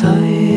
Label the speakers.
Speaker 1: tight.